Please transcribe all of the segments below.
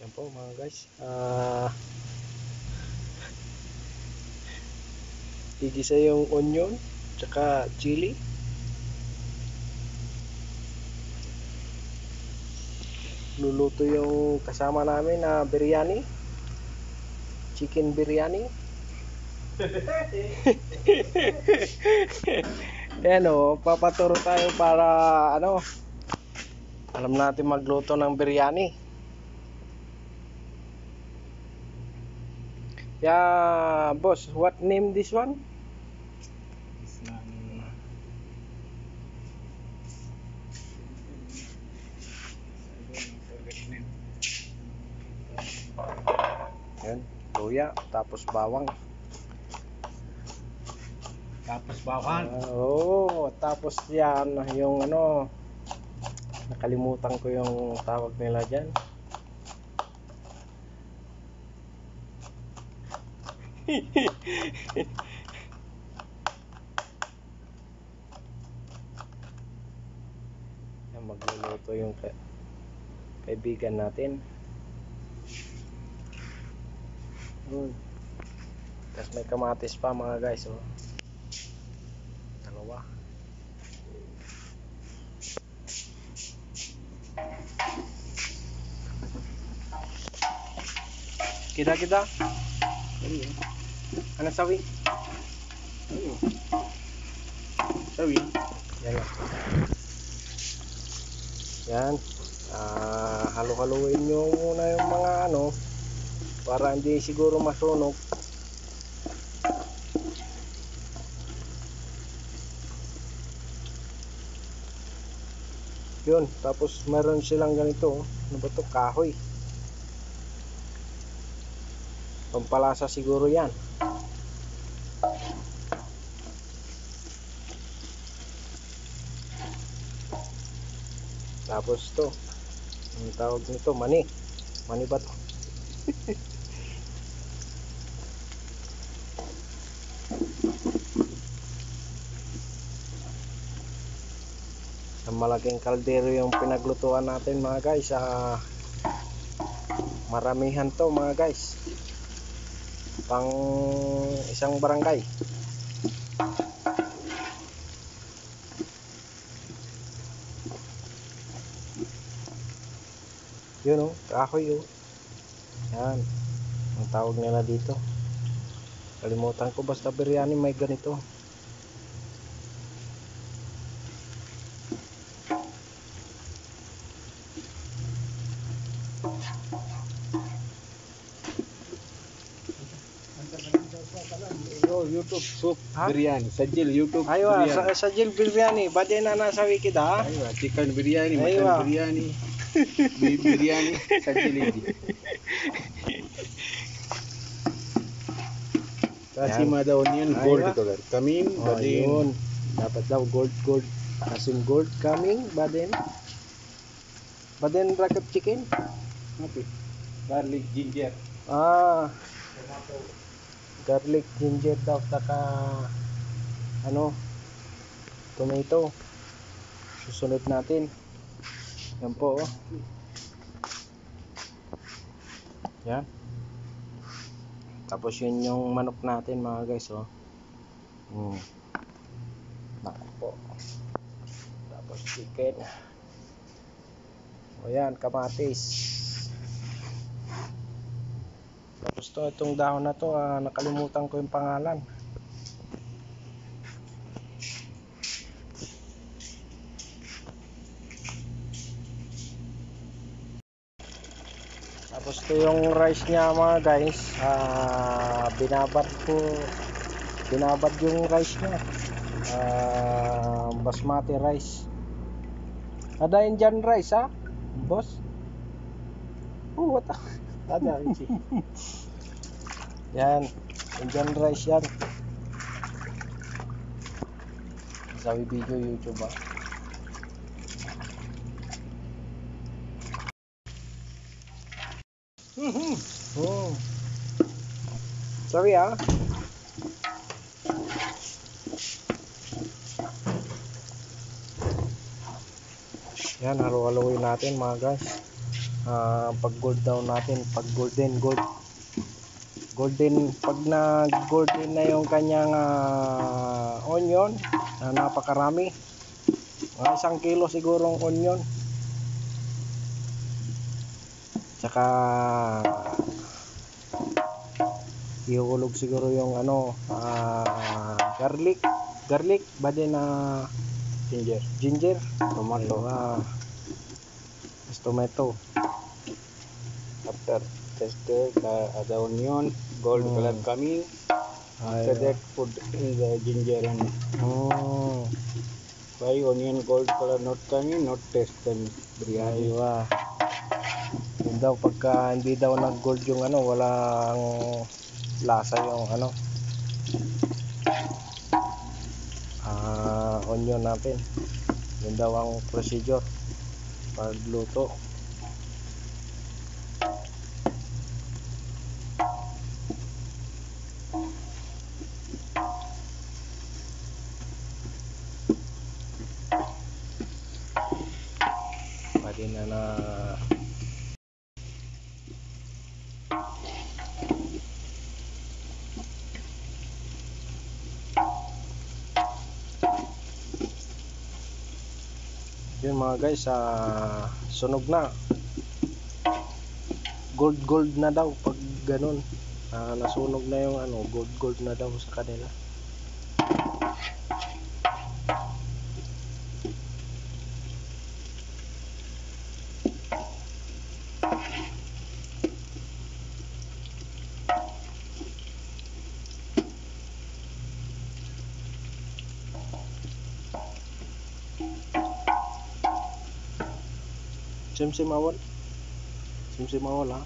Yan po mga guys. Ah Igisa yung onion, tsaka chili. Luluto yung kasama namin na biryani. Chicken biryani. Yan o, papaturo tayo para ano, alam natin magluto ng biryani. Yeah, boss, what name this one? Yan, luya, tapos bawang. Tapos bawang. Ah, Oo, tapos yan, yung ano, nakalimutan ko yung tawag nila dyan. magluluto yung ka kaibigan natin. Yun. Tapos may kamatis pa mga guys, oh. Dalawa. Kita kita. Ano sawi? Sabi. Yan lang. Yan. Ah, halo-haluin nyo muna yung mga ano para hindi siguro masunog. Yun, tapos meron silang ganito, ano ba to? Kahoy. Pampalasa siguro yan. Tapos to, ang tawag nito, mani. Mani ba to? Ang malaking kaldero yung pinaglutuan natin mga guys. Ah, maramihan to mga guys. Pang isang barangay. Yun oh, kahoy oh. Yan. Ang tawag nila dito. Kalimutan ko basta biryani may ganito. Yo, YouTube soup Ha? biryani. Sajil YouTube Aywa, biryani. sa, sa Jill biryani. Bade na nasa wiki da. Aywa, chicken biryani, mutton biryani, beef biryani, sajil hindi. Kasi Yan. mada onion Aywa. gold to gar. Kamin, Oh, yun. Dapat daw gold gold. Asim gold coming. Baden. Baden rakap chicken. Apa? Garlic, ginger. Ah. Garlic, ginger daw. Taka ano tomato. Susunod natin. Yan po oh. Yan. Tapos yun yung manok natin mga guys oh. Hmm. Naku po. Tapos chicken. O yan, kamatis. Tapos to, itong dahon na to, ah, nakalimutan ko yung pangalan. Tapos to yung rice niya mga guys, ah, binabad ko, binabad yung rice niya. Ah, basmati rice. Ada Indian rice ha, boss? Oh, what the? Ada. Yan, Indian rice yan. Sabi video YouTube ah. Oh. Sorry ah. Yan, halo-haloin natin mga guys. ah, pag gold daw natin pag golden gold golden pag na golden na yung kanyang ah, onion na napakarami mga isang kilo sigurong onion tsaka ihulog siguro yung ano ah, garlic garlic ba din na Ginger. ginger Tomato. ah tas tomato After tested the, the onion, gold Mm. color coming. After Ay, that, put in the ginger and oh, why onion gold color not coming, not taste then biryani. Yun daw pagka hindi daw nag gold yung ano walang lasa yung ano. Ah onion natin. Yun daw ang procedure pagluto pwede na na yun mga guys ah, sunog na. Gold gold na daw pag ganun. Ah, nasunog na yung ano gold gold na daw sa kanila sim sim awal sim sim awal ha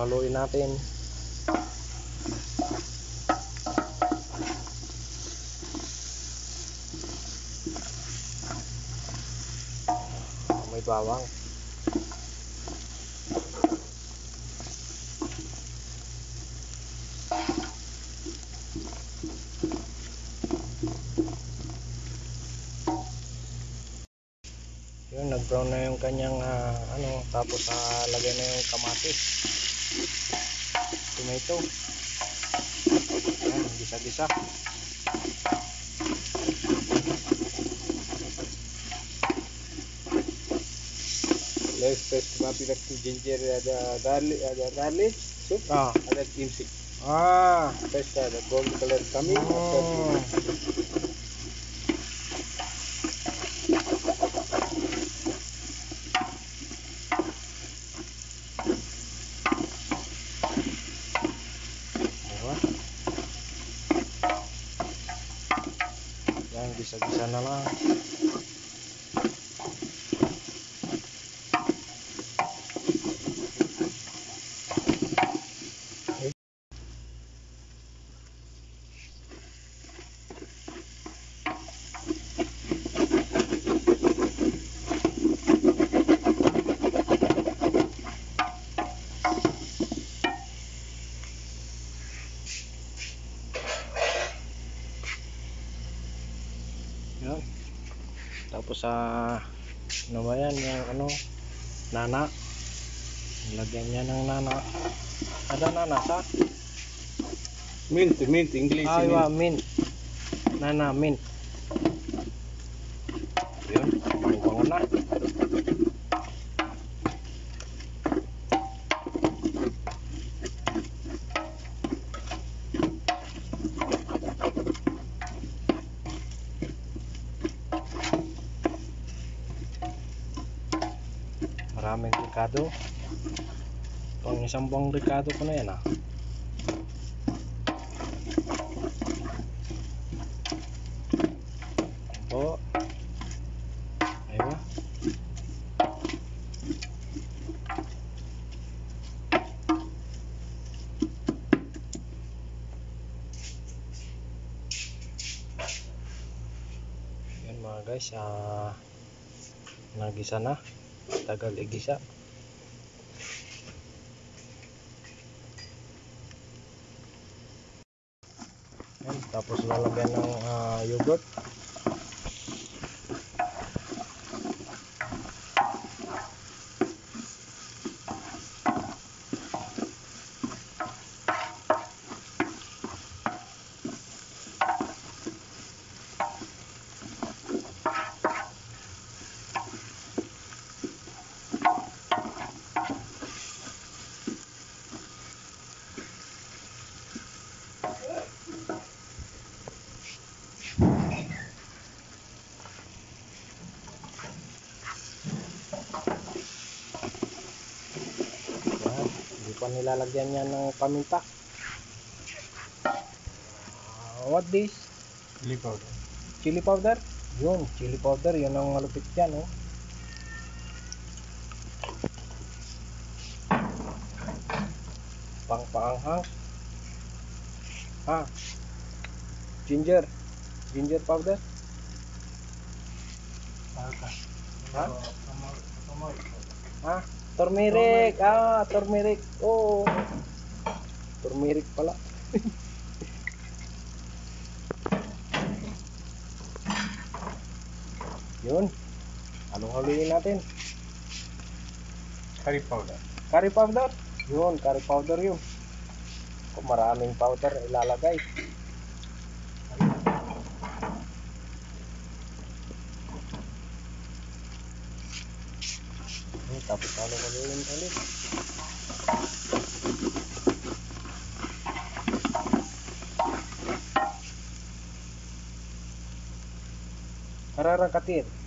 Halo-haloin natin. may bawang yun nag brown na yung kanyang ah, ano tapos ah, lagay na yung kamatis tomato yan gisa gisa Let's taste mapi like ginger, ada garlic, ada garlic soup, ah ada kimchi. ah Taste the gold color coming. After oh. Diba? Yan, gisa-gisa na lang. Yan. Tapos sa ano ba yan, yung ano, nana. Lagyan niya ng nana. Ada nana sa? mint, mint, English Aywa, mint. mint. Nana, mint. Yun, bango na. Ricado pang isang buwang ricado ko na yan ah. Po. Ayun. Yan mga guys ah nagisa na. Tagal igisa yan, tapos lalagyan ng ah, yogurt yan, hindi pa nilalagyan yan ng paminta. Ah, what this? Chili powder. chili powder? Yun. Chili powder yun ang malupit yan oh. pang paanghang ah. Ginger. Ginger powder Ha? ah turmeric. Ah turmeric. Oh. Turmeric pala. Yun. Halong-haluin natin? Curry powder. curry powder? Yun curry powder yun. Kung maraming powder ilalagay කරන කතියේ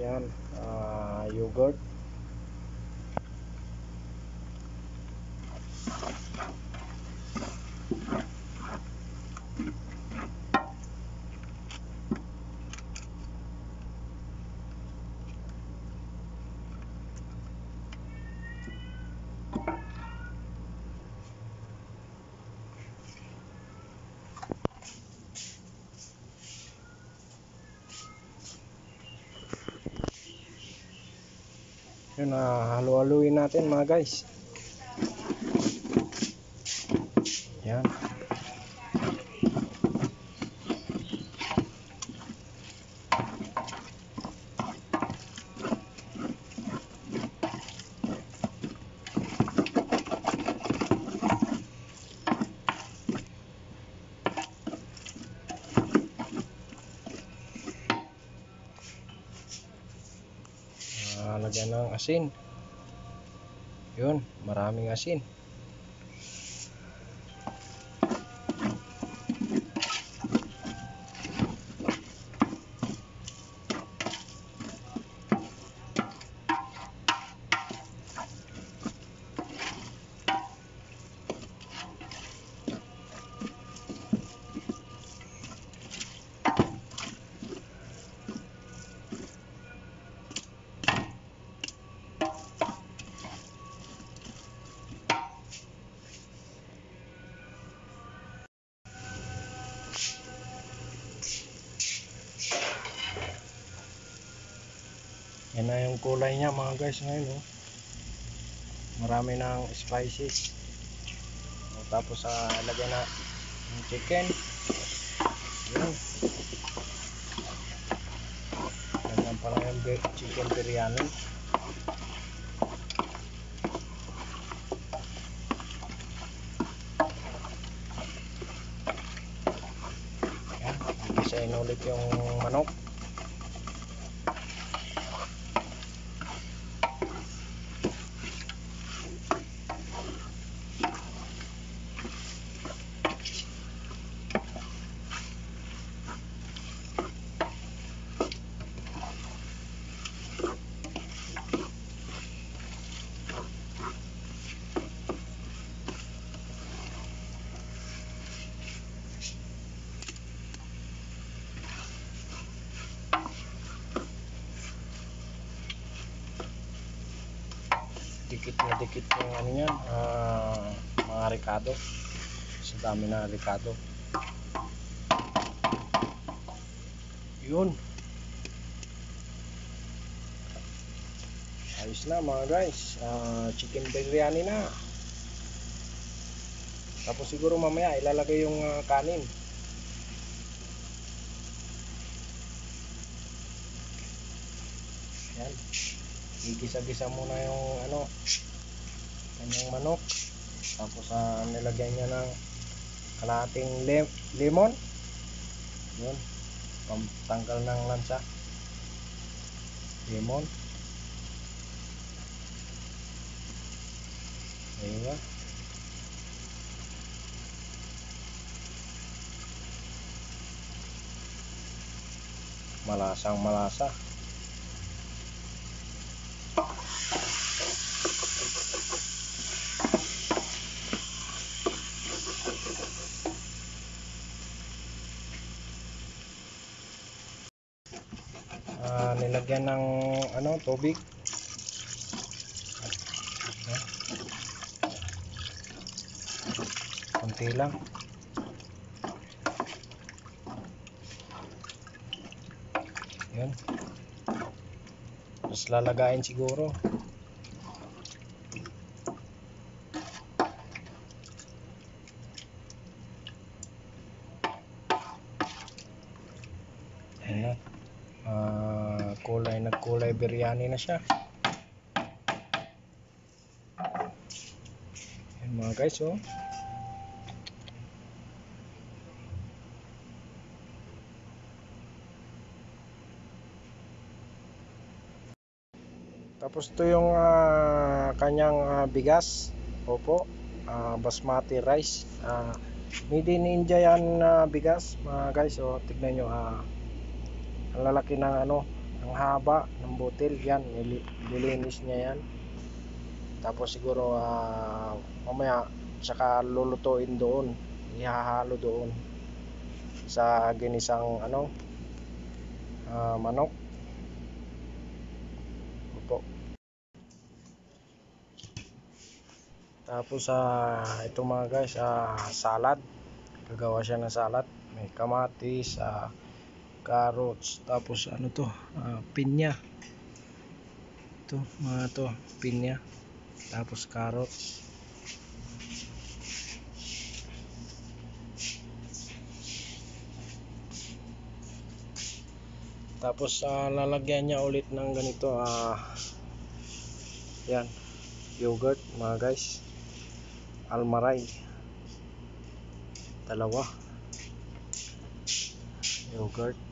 yan, Yun, ah, halu-haluin natin mga guys. Yan. Ah, lagyan ng asin. Yun, maraming asin. Na yung kulay niya mga guys ngayon oh. Marami ng spices. Tapos sa lagyan na yung chicken. Yun. Lagyan pa lang yung chicken biryani. Yan. Gisain ulit yung manok. dikit na dikit yung ano yan, ah, mga ricado. Sa dami na ricado. Yun. Ayos na mga guys. Ah, chicken biryani na. Tapos siguro mamaya ilalagay yung ah, kanin. Yan. Igisa-gisa muna yung ano kanyang manok tapos ah, nilagyan niya ng kalahating lim- lemon. Yun. Pantanggal ng lansa. Lemon. Ayun nga malasang malasa Ah, nilagyan ng ano tubig. Konti lang. Yun. Tapos lalagayin siguro Ayan na Ah, kulay biryani na siya. Ayan mga guys oh. Tapos ito yung ah, kanyang ah, bigas. Opo ah, basmati rice. Ah, made in India yan na bigas mga guys. Oh tignan nyo ah, ang lalaki ng ano ang haba ng butil yan nili- nilinis niya yan. Tapos siguro ah, mamaya tsaka lulutuin doon. Ihahalo doon sa ginisang ano ah, manok. Opo. Tapos ah ito mga guys ah, salad. Gagawa siya ng salad. May kamatis ah, carrots. Tapos ano to? Ah, pinya. Ito mga to pinya. Tapos carrots. Tapos ah, lalagyan niya ulit ng ganito ah yan yogurt mga guys. Almaray dalawa. Yogurt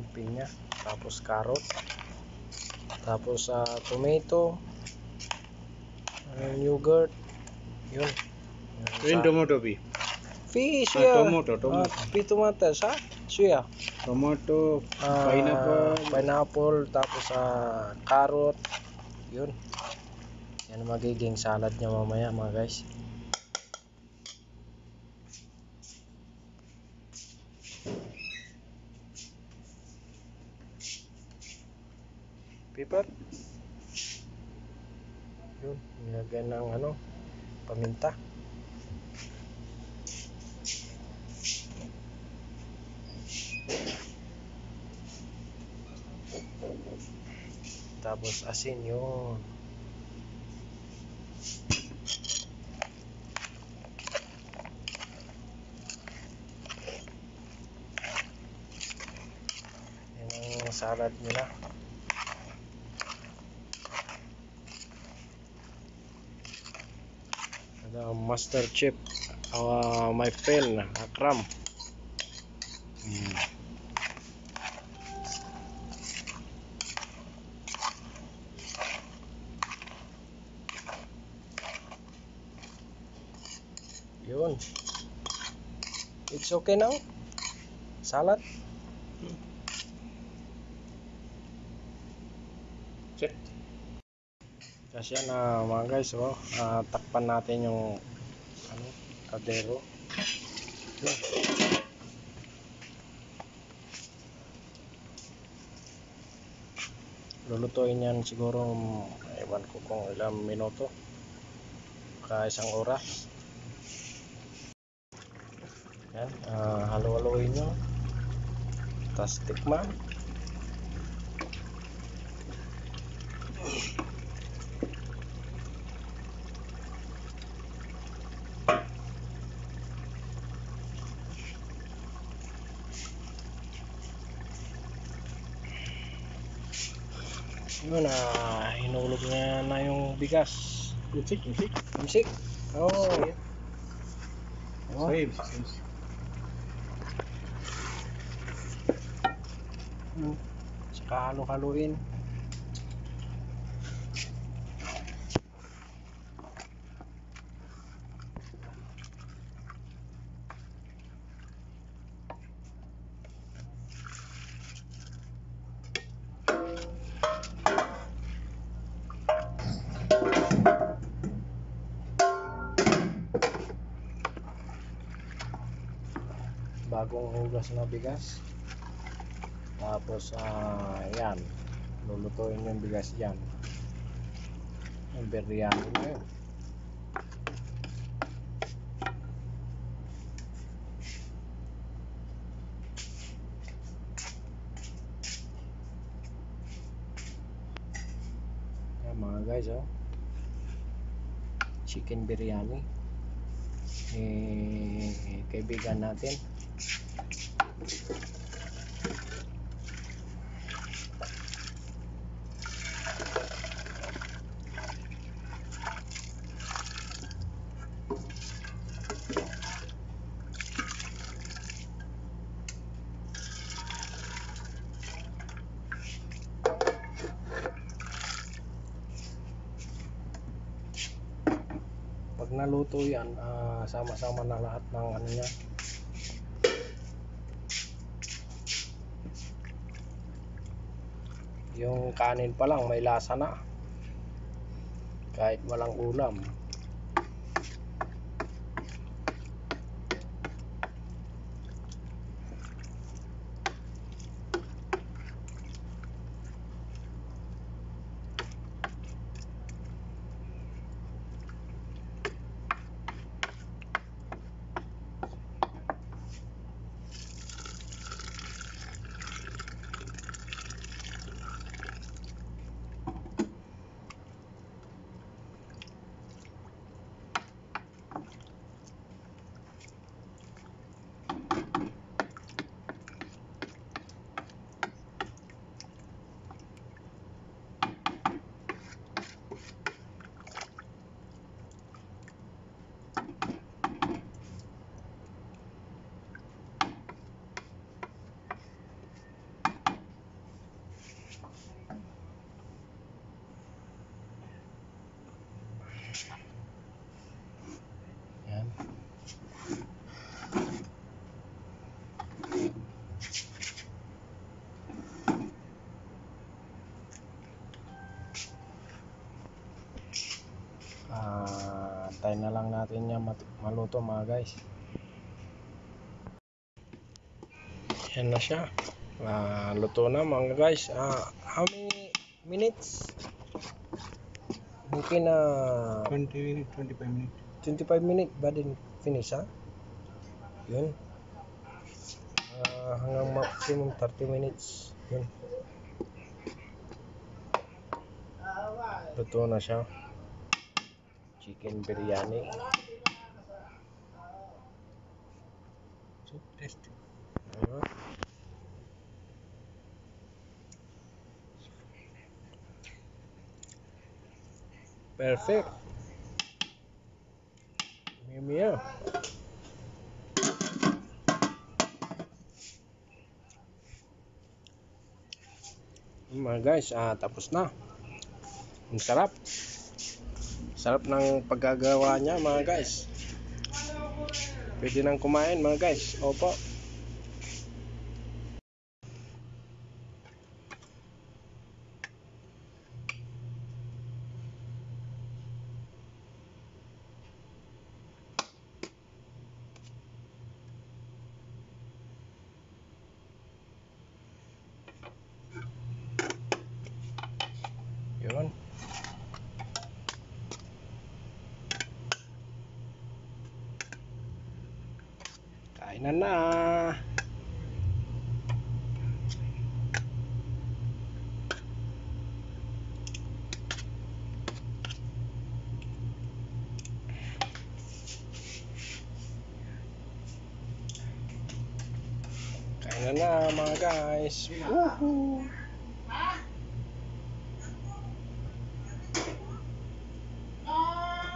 yun pinya tapos carrot. Tapos sa tomato. Uh, yogurt? Yun. Green tomato fish Ah, yeah. tomato, tomato. Ah, tomato sa? Suya. Tomato, Ah, pineapple, pineapple tapos sa carrot. Yun. Yan magiging salad niya mamaya mga guys. Pipot. Yun, nilagyan ng ano, paminta. Tapos asin yun. Yan ang salad nila. Ada Master Chef. Uh, my friend, Akram. Hmm. Yun. It's okay now? Salad? Check. Kasi yan ah, mga guys, oh, ah, takpan natin yung ano, kadero. Yun. Lulutuin yan siguro, ewan ko kung ilang minuto. Ka isang oras. Yan, ah, halo-haloin nyo. Tapos tikman. Yun na, hinulog niya na yung bigas. Check, check. Music. Oh. Oh. Save. Hmm. Saka halo-haluin. Hugas na bigas? Tapos ah yan. Lulutuin yung bigas yan. Yung biryani na yun. Yan mga guys oh. Chicken biryani. Eh kaibigan natin pag naluto yan ah, sama-sama na lahat ng ano niya yung kanin pa lang may lasa na. Kahit walang ulam to mga guys. Yan na siya. Ah, luto na mga guys. Ah, how many minutes? Mungkin na 20 minutes, 25 minutes. 25 minutes ba din finish ha? Yun. Ah, hanggang maximum 30 minutes. Yun. Luto na siya. Chicken biryani. So, test. Ayun. Perfect. Mia Mga guys, ah, tapos na. Ang sarap. Sarap ng paggagawa niya mga guys. Pwede nang kumain mga guys. Opo. Yun. Kainan na. Kainan na mga guys. Woohoo! Ah,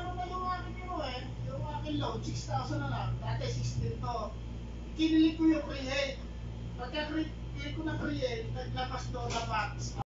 ano ba yung aking ano eh? Yung aking load, 6,000 na lang. Dati 16 to. Kinilig ko yung create. Pagka create ko na create, naglapas doon na box.